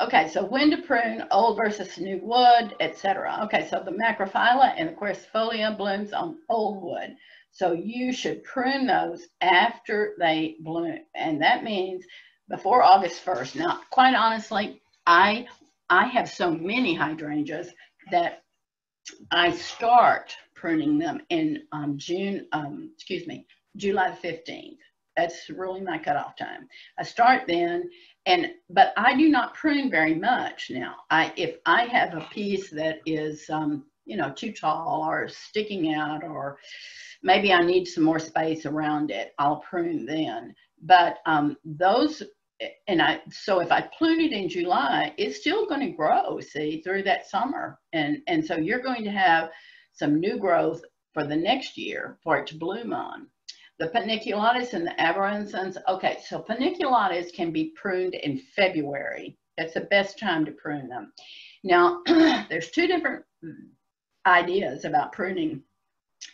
S2: Okay, so when to prune old versus new wood, etc. Okay, so the macrophylla and the quercifolia blooms on old wood. So you should prune those after they bloom. And that means before August 1st. Now, quite honestly, I I have so many hydrangeas that I start pruning them in um, June, um, excuse me, July 15th. That's really my cutoff time. I start then, and but I do not prune very much now. I if I have a piece that is um, you know too tall or sticking out, or maybe I need some more space around it, I'll prune then. But um, those and I so if I it in July, it's still going to grow, see, through that summer. And and so you're going to have some new growth for the next year for it to bloom on. The paniculatus and the arborescens, okay, so paniculatus can be pruned in February. That's the best time to prune them. Now, there's two different ideas about pruning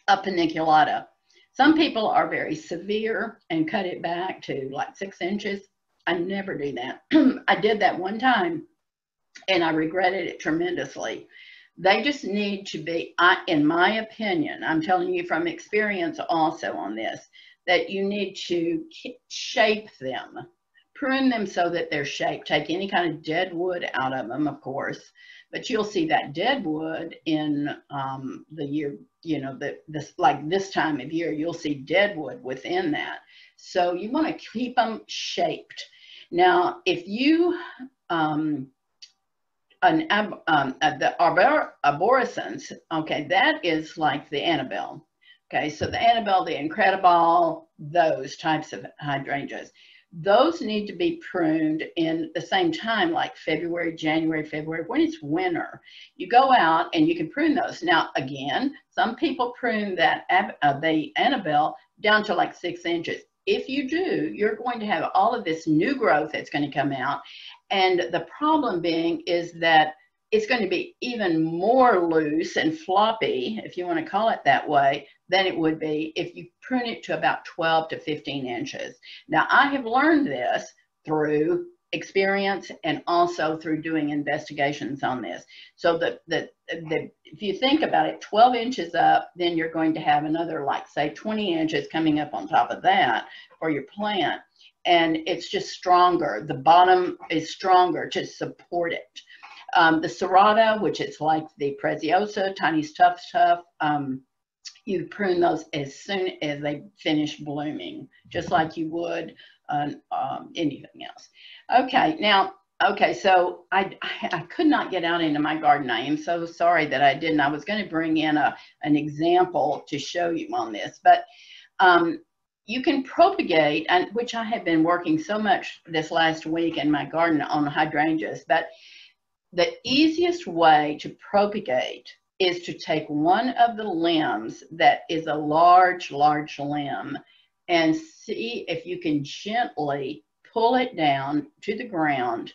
S2: a paniculata. Some people are very severe and cut it back to like six inches. I never do that. I did that one time and I regretted it tremendously. They just need to be, I, in my opinion, I'm telling you from experience also on this, that you need to shape them, prune them so that they're shaped. Take any kind of dead wood out of them, of course, but you'll see that dead wood in um, the year, you know, the, this like this time of year, you'll see dead wood within that. So you want to keep them shaped. Now, if you, um, an, um, uh, the arbor, arborescens, okay, that is like the Annabelle. Okay, so the Annabelle, the Incrediball, those types of hydrangeas. Those need to be pruned in the same time, like February, January, February, when it's winter. You go out and you can prune those. Now, again, some people prune that uh, the Annabelle down to like six inches if you do, you're going to have all of this new growth that's going to come out. And the problem being is that it's going to be even more loose and floppy, if you want to call it that way, than it would be if you prune it to about 12 to 15 inches. Now, I have learned this through experience and also through doing investigations on this. So that the, the, if you think about it, 12 inches up, then you're going to have another like say 20 inches coming up on top of that for your plant. And it's just stronger. The bottom is stronger to support it. Um, the serrata, which is like the preziosa, Tiny Tuff Stuff, um, you prune those as soon as they finish blooming, just like you would uh, um, anything else. Okay, now, okay, so I, I could not get out into my garden. I am so sorry that I didn't. I was going to bring in a, an example to show you on this, but um, you can propagate, and which I have been working so much this last week in my garden on hydrangeas, but the easiest way to propagate is to take one of the limbs that is a large, large limb and see if you can gently pull it down to the ground.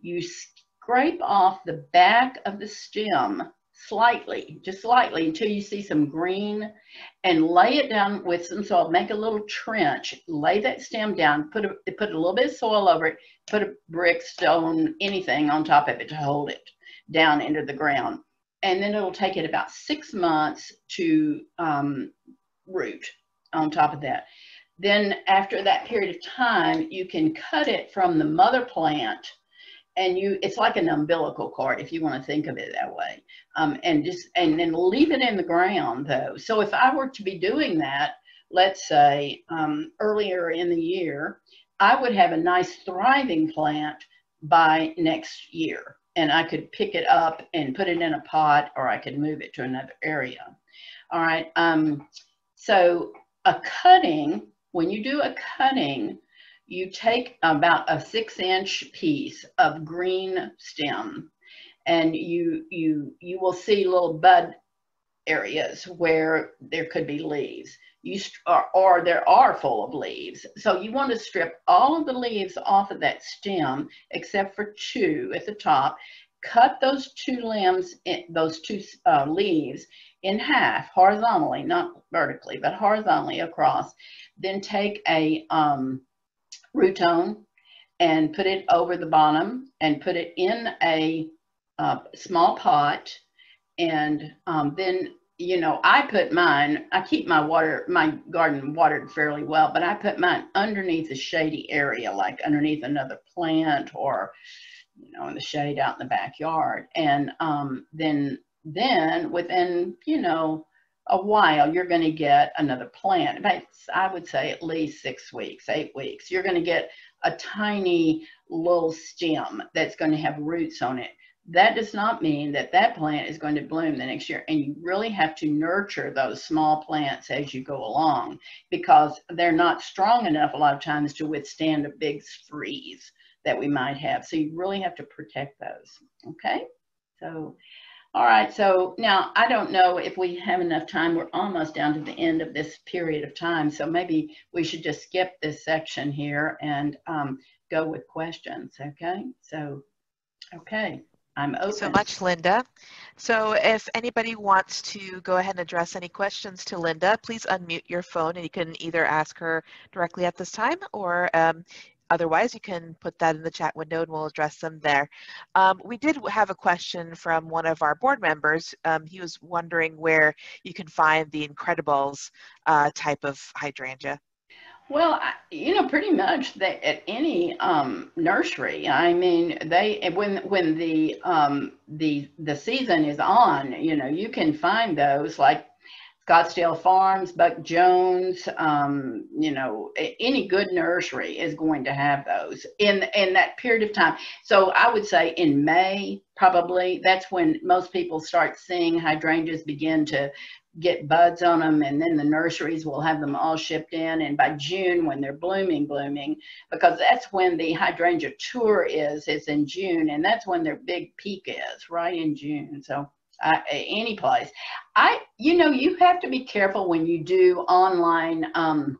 S2: You scrape off the back of the stem slightly, just slightly until you see some green and lay it down with some soil. Make a little trench, lay that stem down, put a, put a little bit of soil over it, put a brick, stone, anything on top of it to hold it down into the ground. And then it'll take it about six months to um, root on top of that. Then after that period of time, you can cut it from the mother plant and you, it's like an umbilical cord if you want to think of it that way. Um, and just, and then leave it in the ground though. So if I were to be doing that, let's say um, earlier in the year, I would have a nice thriving plant by next year. and I could pick it up and put it in a pot or I could move it to another area. All right. Um, so a cutting, when you do a cutting, you take about a six inch piece of green stem and you you you will see little bud areas where there could be leaves. You or, or there are full of leaves. So you want to strip all of the leaves off of that stem except for two at the top. Cut those two limbs in, those two uh, leaves in half horizontally not vertically but horizontally across then take a um, Rootone and put it over the bottom and put it in a uh, small pot. And um, then, you know, I put mine, I keep my water, my garden watered fairly well, but I put mine underneath a shady area, like underneath another plant or, you know, in the shade out in the backyard. And um, then, then within, you know, a while, you're going to get another plant. But I would say at least six weeks, eight weeks. You're going to get a tiny little stem that's going to have roots on it. That does not mean that that plant is going to bloom the next year. And you really have to nurture those small plants as you go along because they're not strong enough a lot of times to withstand a big freeze that we might have. So you really have to protect those. Okay. So all right, so now I don't know if we have enough time. We're almost down to the end of this period of time, so maybe we should just skip this section here and um, go with questions, okay? So, okay, I'm open.
S1: so much, Linda. So if anybody wants to go ahead and address any questions to Linda, please unmute your phone and you can either ask her directly at this time or um, Otherwise, you can put that in the chat window and we'll address them there. Um, we did have a question from one of our board members. Um, he was wondering where you can find the Incrediballs uh, type of hydrangea.
S2: Well, you know, pretty much at any um, nursery. I mean, they when when the um, the the season is on, you know, you can find those like Scottsdale Farms, Buck Jones, um, you know, any good nursery is going to have those in in that period of time. So I would say in May, probably that's when most people start seeing hydrangeas begin to get buds on them, and then the nurseries will have them all shipped in. And by June, when they're blooming, blooming, because that's when the hydrangea tour is. It's in June, and that's when their big peak is, right in June. So uh, any place. I, you know, you have to be careful when you do online. Um,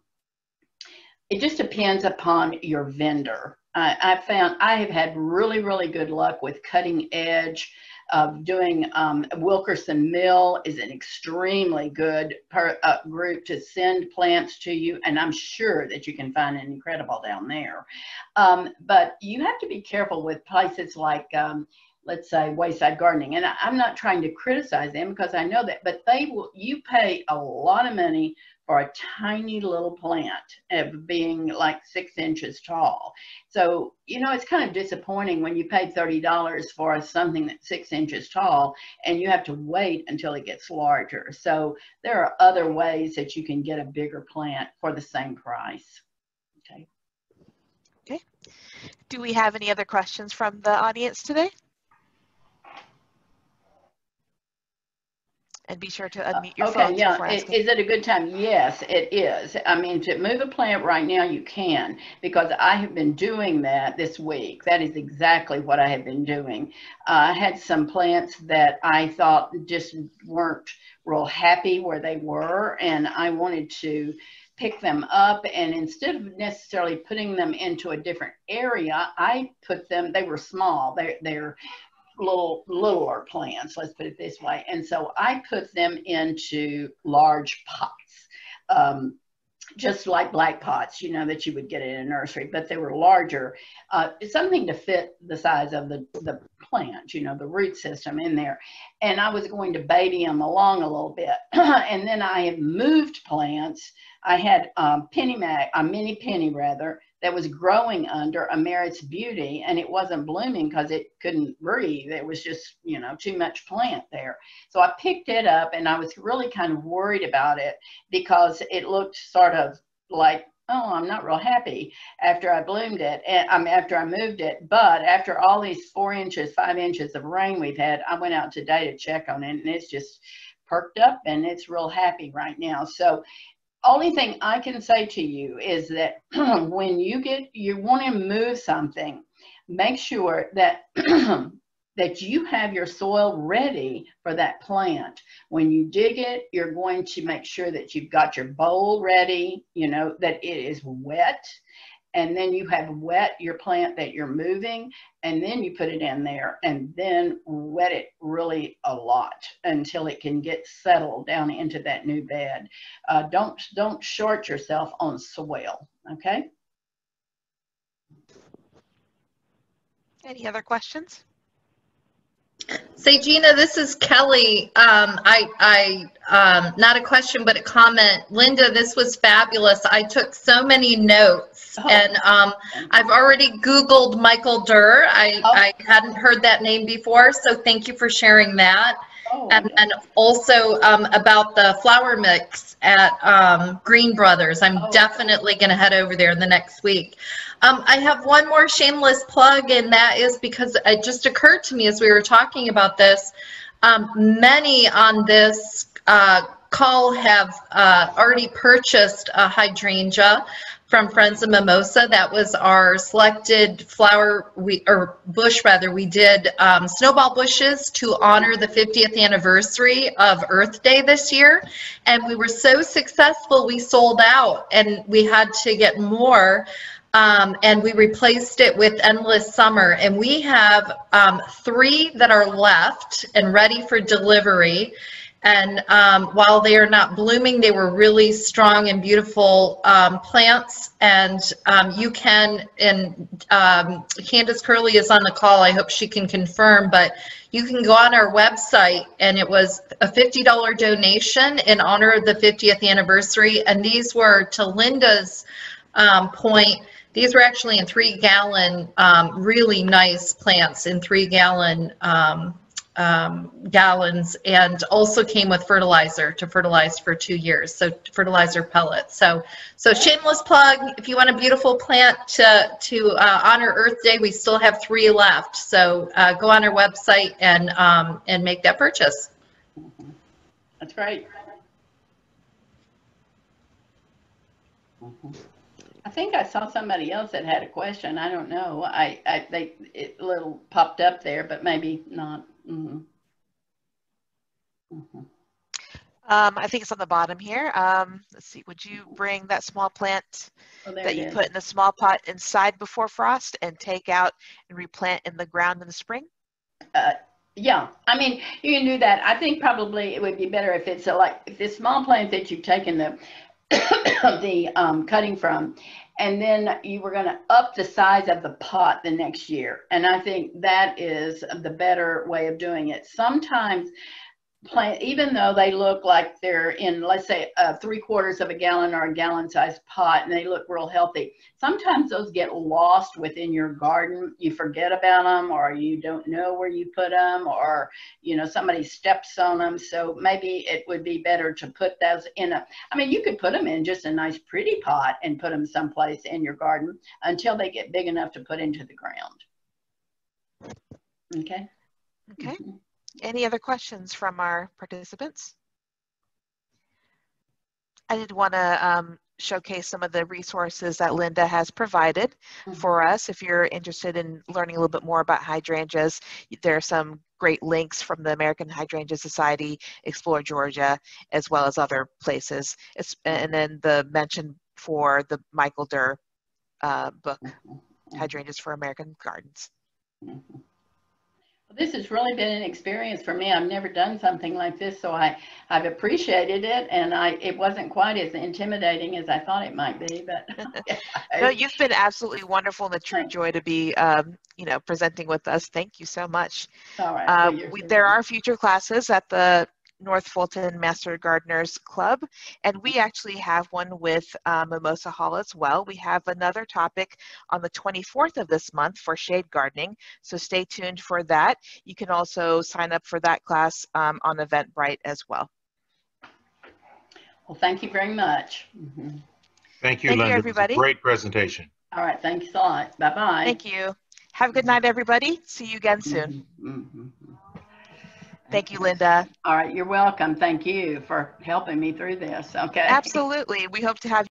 S2: it just depends upon your vendor. I, I found I have had really, really good luck with cutting edge of doing um, Wilkerson Mill is an extremely good per, uh, group to send plants to you, and I'm sure that you can find an Incrediball down there. Um, but you have to be careful with places like um, let's say wayside gardening. And I, am not trying to criticize them because i know that but they will you pay a lot of money for a tiny little plant of being like six inches tall. So you know it's kind of disappointing when you pay $30 for something that's six inches tall and you have to wait until it gets larger. So there are other ways that you can get a bigger plant for the same price. Okay.
S1: Okay. Do we have any other questions from the audience today and be sure to unmute your
S2: okay,
S1: phone.
S2: yeah. Is, is it a good time? Yes, it is. I mean, to move a plant right now, you can because I have been doing that this week. That is exactly what I have been doing. Uh, I had some plants that I thought just weren't real happy where they were, and I wanted to pick them up and instead of necessarily putting them into a different area i put them they were small they're, they're little littler plants, let's put it this way. And so I put them into large pots, um, just like black pots, you know, that you would get in a nursery, but they were larger. Uh, something to fit the size of the, the plant, you know, the root system in there. And I was going to baby them along a little bit. and then I have moved plants. I had um, Penny Mac, a mini penny rather, that was growing under a Merritt's Beauty and it wasn't blooming because it couldn't breathe. It was just, you know, too much plant there. So I picked it up and I was really kind of worried about it because it looked sort of like oh, I'm not real happy after I bloomed it, and I mean, after I moved it. But after all these four inches, five inches of rain we've had, I went out today to check on it, and it's just perked up and it's real happy right now. So only thing I can say to you is that when you get you want to move something, make sure that that you have your soil ready for that plant. When you dig it, you're going to make sure that you've got your bowl ready, you know, that it is wet. And then you have wet your plant that you're moving and then you put it in there and then wet it really a lot until it can get settled down into that new bed. Uh, don't don't short yourself on soil okay?
S1: Any other questions
S4: Say, Gina, this is Kelly. Um, I, I, um, not a question, but a comment. Linda, this was fabulous. I took so many notes, oh. and um, I've already Googled Michael Dirr. I, oh. I hadn't heard that name before, so thank you for sharing that. Oh, and, and also um, about the flower mix at um, Green Brothers. I'm oh. definitely going to head over there in the next week. Um, I have one more shameless plug, and that is because it just occurred to me as we were talking about this. Um, many on this uh, call have uh, already purchased a hydrangea from Friends of Mimosa. That was our selected flower, we or bush rather. We did um, snowball bushes to honor the 50th anniversary of Earth Day this year, and we were so successful we sold out, and we had to get more um, and we replaced it with Endless Summer. And we have um, three that are left and ready for delivery. And um, while they are not blooming, they were really strong and beautiful um, plants. And um, you can, and um, Candace Curley is on the call. I hope she can confirm, but you can go on our website and it was a $50 donation in honor of the 50th anniversary. And these were to Linda's um, point these were actually in three gallon, um, really nice plants in three gallon um, um, gallons and also came with fertilizer to fertilize for two years. So fertilizer pellets. So, so shameless plug, if you want a beautiful plant to, to uh, honor Earth Day, we still have three left. So uh, go on our website and, um, and make that purchase.
S2: That's right. Mm -hmm. I think I saw somebody else that had a question. I don't know. I, I they it little popped up there, but maybe not. Mm-hmm.
S1: Mm-hmm. Um, I think it's on the bottom here. Um, let's see. Would you bring that small plant oh, that you is. put in the small pot inside before frost and take out and replant in the ground in the spring?
S2: Uh, yeah, I mean, you can do that. I think probably it would be better if it's a, like if this small plant that you've taken the the um, cutting from. And then you were going to up the size of the pot the next year. And I think that is the better way of doing it. Sometimes plant, even though they look like they're in, let's say, uh, three quarters of a gallon or a gallon sized pot and they look real healthy, sometimes those get lost within your garden. You forget about them or you don't know where you put them or, you know, somebody steps on them. So maybe it would be better to put those in a, I mean, you could put them in just a nice pretty pot and put them someplace in your garden until they get big enough to put into the ground. Okay.
S1: Okay. Mm -hmm. Any other questions from our participants? I did want to um, showcase some of the resources that Linda has provided mm -hmm. for us. If you're interested in learning a little bit more about hydrangeas, there are some great links from the American Hydrangea Society, Explore Georgia, as well as other places. It's, and then the mention for the Michael Dirr uh, book, mm-hmm. Hydrangeas for American Gardens. Mm -hmm.
S2: This has really been an experience for me. I've never done something like this, so I, I've appreciated it, and I it wasn't quite as intimidating as I thought it might be. But
S1: no, you've been absolutely wonderful and a true joy to be, um, you know, presenting with us. Thank you so much.
S2: All right.
S1: Um, we, there are future classes at the North Fulton Master Gardeners Club, and we actually have one with uh, Mimosa Hall as well. We have another topic on the 24th of this month for shade gardening, so stay tuned for that. You can also sign up for that class um, on Eventbrite as well.
S2: Well, thank you very much. Mm -hmm.
S1: Thank
S5: Thank you,
S1: you,
S5: Linda. This is a
S1: everybody.
S5: Great presentation.
S2: All right, thanks a lot. Bye-bye.
S1: Thank you. Have a good night, everybody. See you again soon.
S2: Mhm.
S1: Thank you, Linda.
S2: All right, you're welcome. Thank you for helping me through this, okay?
S1: Absolutely. We hope to have